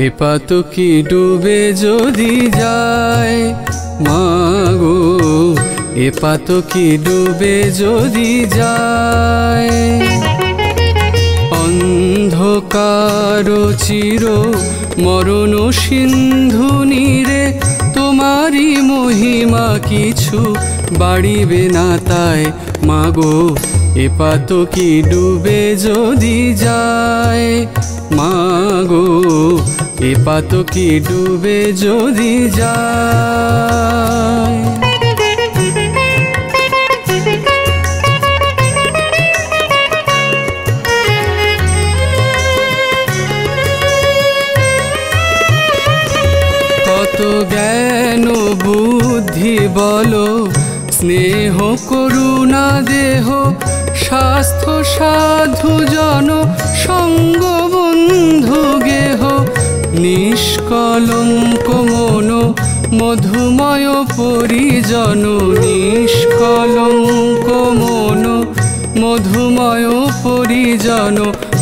এ পাতকি ডুবে যদি যায়, মাগো, এ পাতকি ডুবে যদি যায়। অন্ধকার চির মরণ সিন্ধু নীরে, তোমারই মহিমা কিছু বাড়িবে না তাই, মাগো, এ পাতকি ডুবে যদি যায়, মাগো এ পাতকি ডুবে যদি যায়। কত জ্ঞান বুদ্ধি বলো, স্নেহ করুণা দেহ, স্বাস্থ্য সাধু জন সঙ্গ বন্ধু গেহ। নিষ্কলঙ্ক মন মধুময় পরিজন নিষ্কলঙ্ক মন মধুময় পরিজন,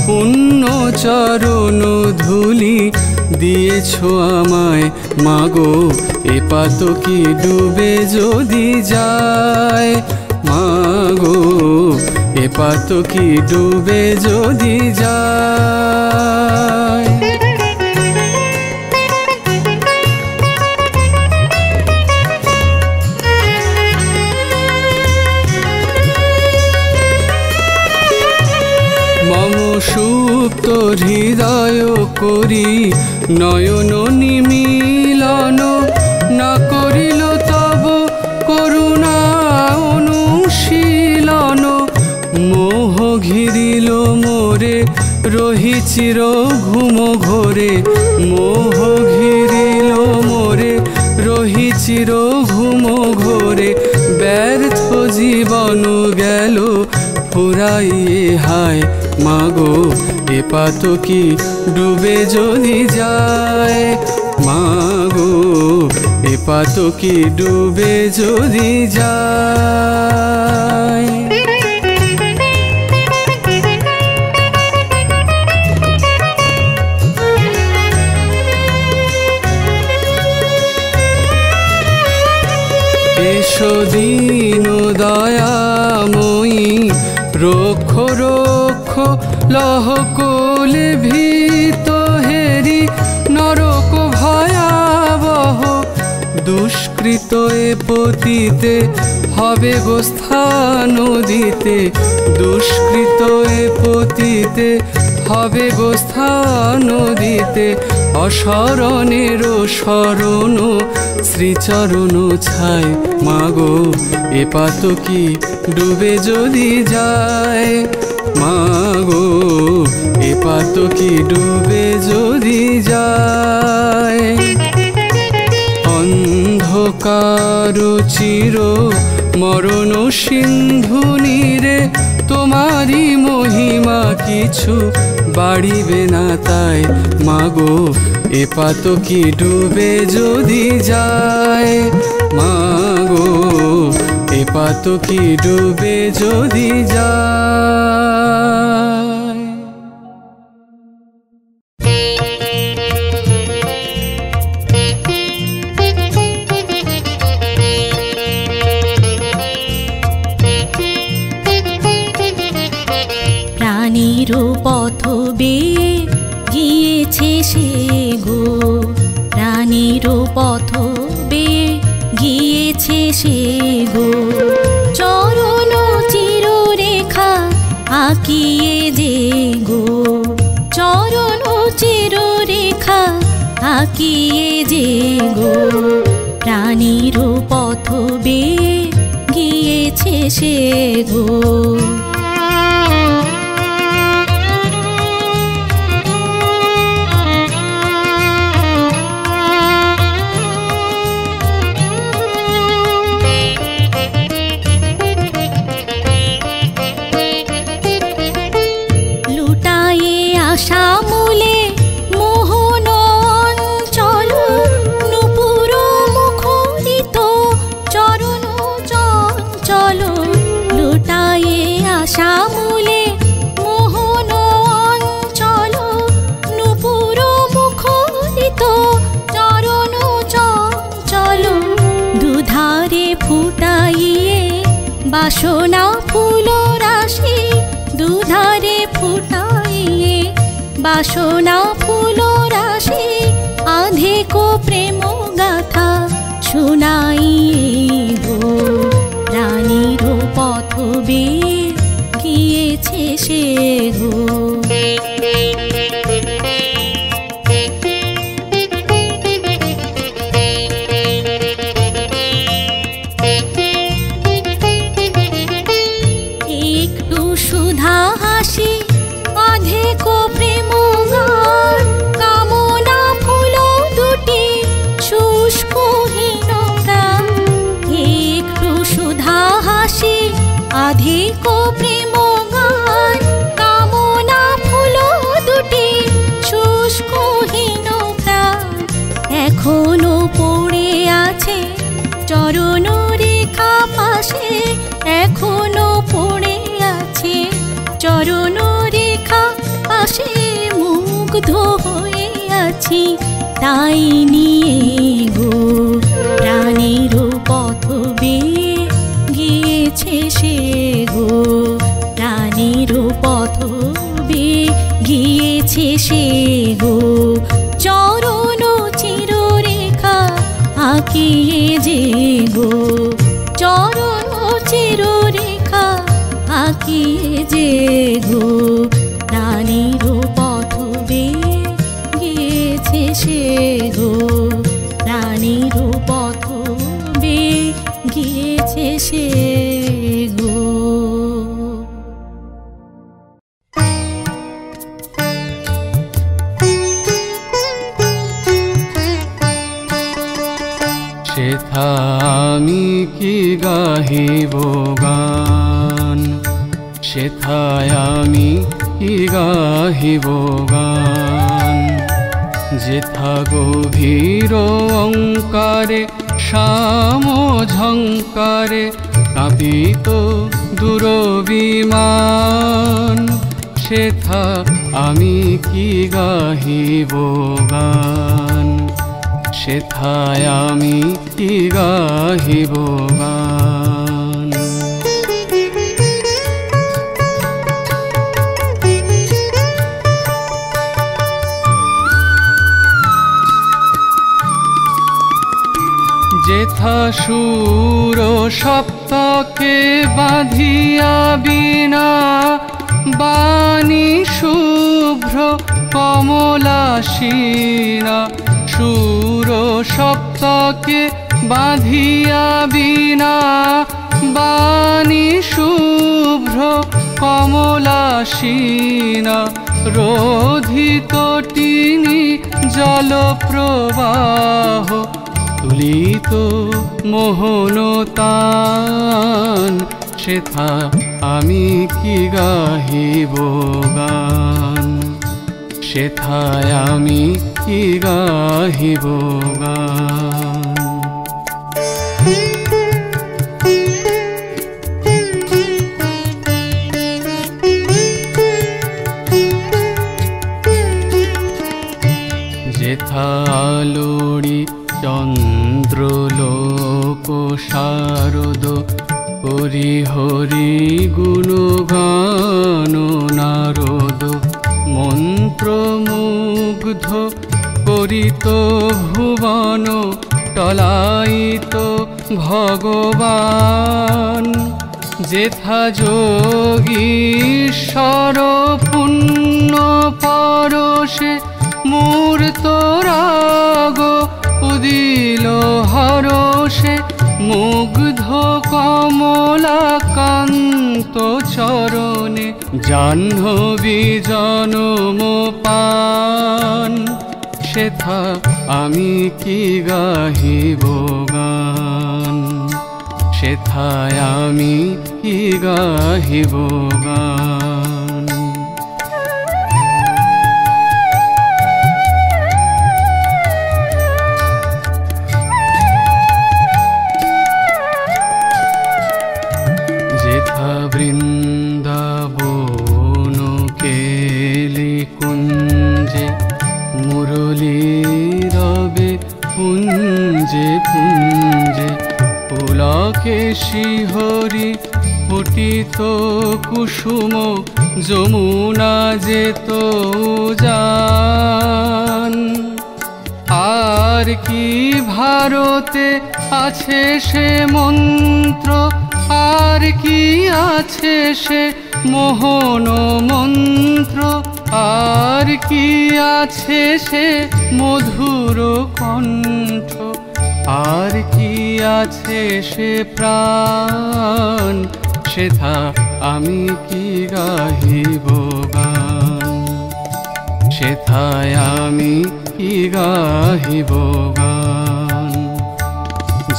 পুণ্য চরণ ধুলি দিয়েছ আমায়। মাগো, এ পাতকি ডুবে যদি যায়, মাগো, এ পাতকি ডুবে যদি যায়। হৃদয় করি, নয়ন নিমিলন না করিল তব করুণা অনুশীলন। মোহ ঘিরিল মোরে, রহি চির ঘুম ঘোরে। মোহ ঘিরিল মোরে, রহি চির ঘুম ঘোরে। ব্যর্থ জীবন গেল ফুরাইয়ে হায় মাগো। এ পাতকি ডুবে যদি যায়। মাগো, এ পাতকি ডুবে যদি যায়। এসো দীন দয়াময়ী, রক্ষ রক্ষ লহ এ পতিতে হবে গোস্থান দিতে দুষ্কৃত এ পতিতে হবে গোস্থান দিতে অসরণের শরণ শ্রীচরণ ছায়। মাগো, এ পাতকি ডুবে যদি যায়, মাগো, এ পাতকি ডুবে যদি যায়। অন্ধকার চির মরণ সিন্ধু নীরে, তোমারই মহিমা কিছু বাড়িবে না তাই। মাগো, এ পাতকি ডুবে যদি যায়? মাগো, এ পাতকি ডুবে যদি যায়? চিররেখা আঁকিয়ে যে গো প্রাণীর পথ বে গিয়েছে সে গো বাসনা ফুল রাশি আধেকো প্রেম গাথা শুনাইয়ে মুগ্ধ হয়ে আছি তাই নিয়ে গো প্রাণীর কমলাসীনা সুর সপ্তকে বাঁধিয়া বিনা, বাণী শুভ্র কমলাসীনা রোধিত টিনি জলপ্রবাহ, তুলিত মোহনতান, সেথা আমি কি গাহিব গান? সেথায় আমি কি গাহিব গান যেথা আলোড়ি চন্দ্রলোক শারদ হরি হরি গুণগান মন্ত্রমুগ্ধ করিত ভুবন, টলাইত ভগবান। যেথা যোগীশ্বর পুণ্য পরশে মূর্ত রাগ উদিল হরষে, মুগ্ধ কমলাকান্ত চরণে। জাহ্নবী জনম পান সেথা আমি কি গাহিব গান? সেথায় আমি কি গাহিব গান? শিহরি ফুটিত কুসুম, যমুনা যেত যান। আর কি ভারতে আছে সে মন্ত্র, আর কি আছে সে মোহন মন্ত্র, আর কি আছে সে মধুর কণ্ঠ। আর কি আছে সে প্রাণ? সেথা আমি কি গাহিব গান? সেথায় আমি কি গাহিব গান?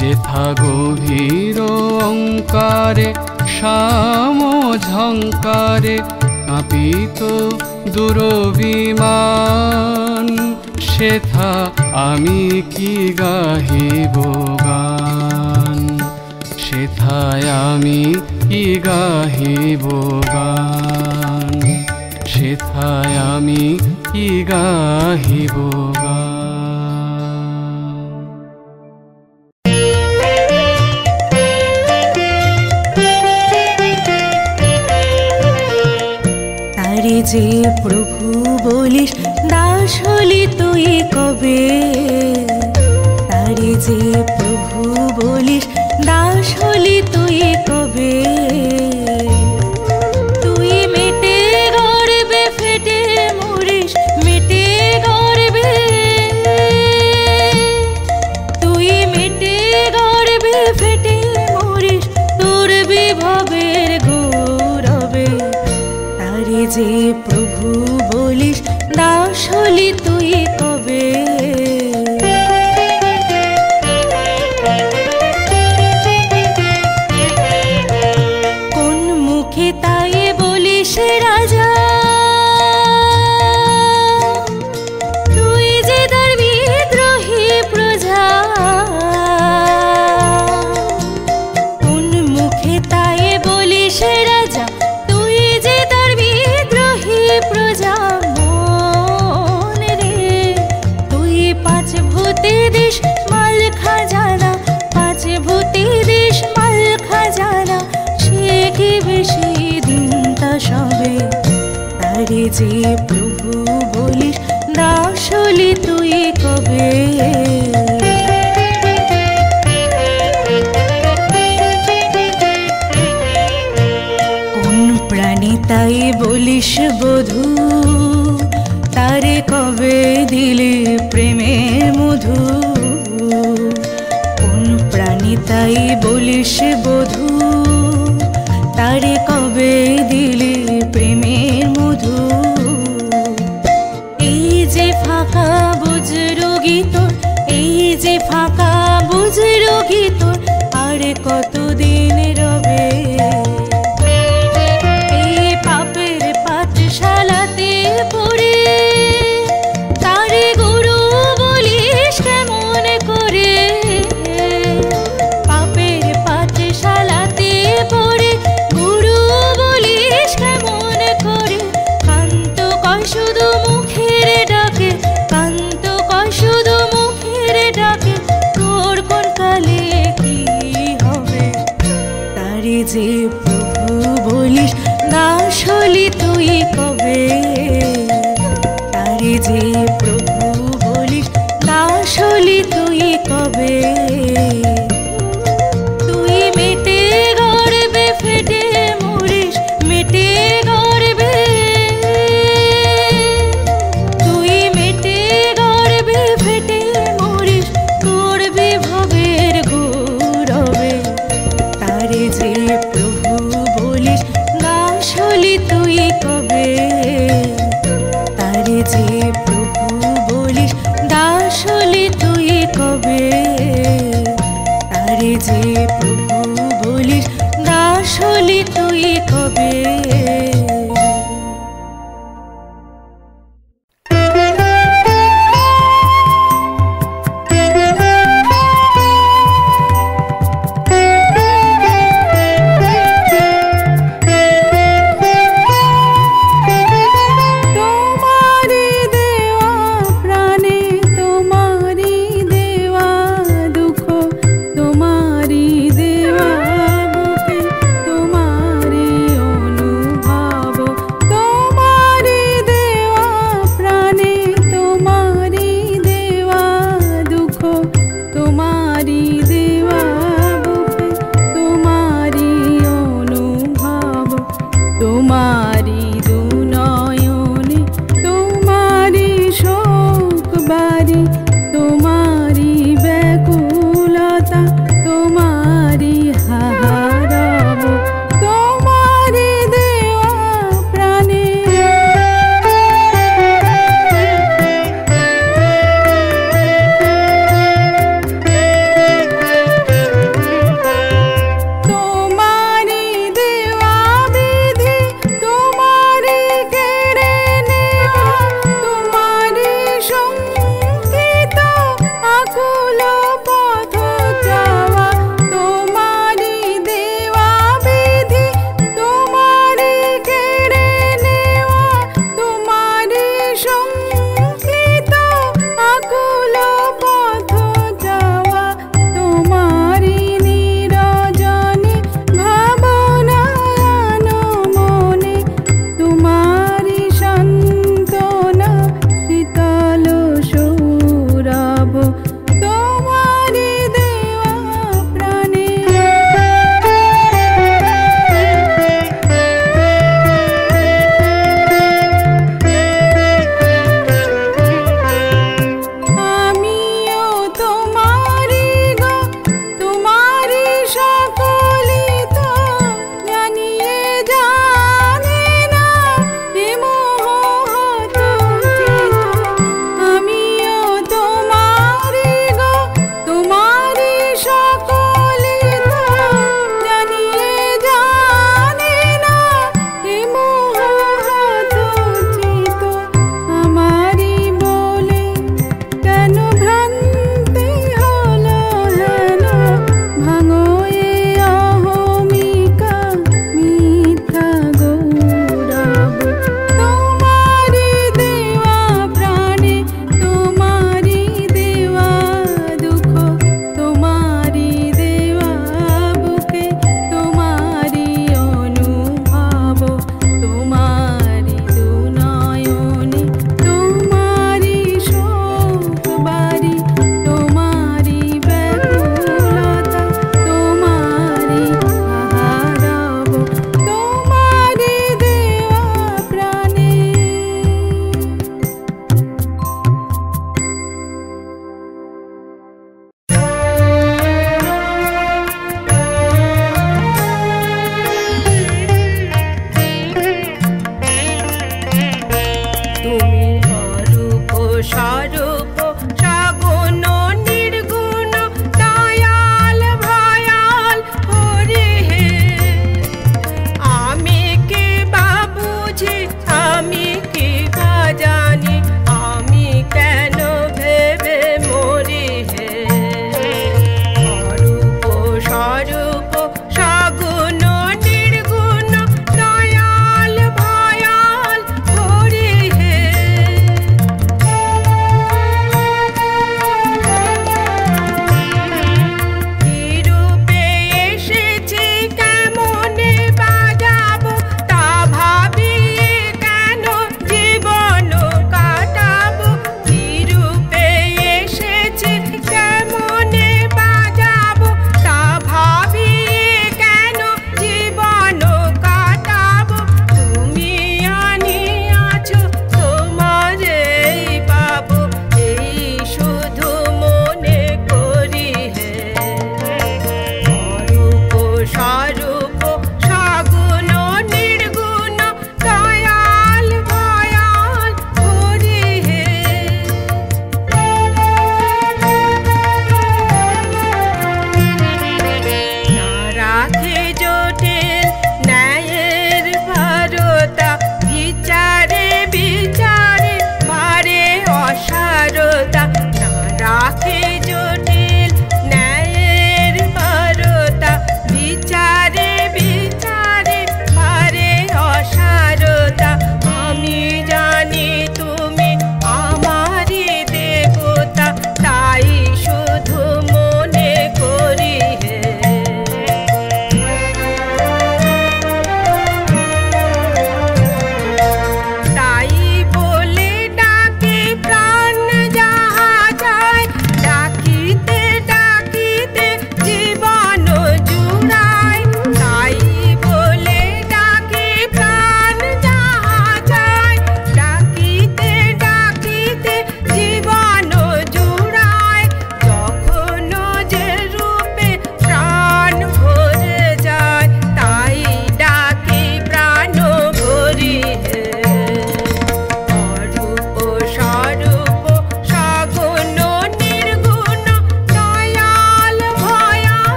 যেথা গভীর অঙ্কারে, শ্যাম ঝঙ্কারে, কাঁপিত দুরবিমান সেথা আমি কি গাহিব গান? সেথায় আমি কি গাহিব গান? সেথায় আমি কি গাহিব গান? যে প্রভু বলিস দাস হলি তুই কবে? তারে যে প্রভু বলিস দাস হলি তুই কবে? যে প্রভু বলিস দাসলি তুই কবে? কোন প্রাণী তাই বলিস বধু, তারে কবে দিলে প্রেমে মধু? কোন প্রাণী তাই বলিস বধু, তারে কবে দিলে প্রেমে মধু? আকাশ deep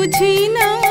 বুঝি না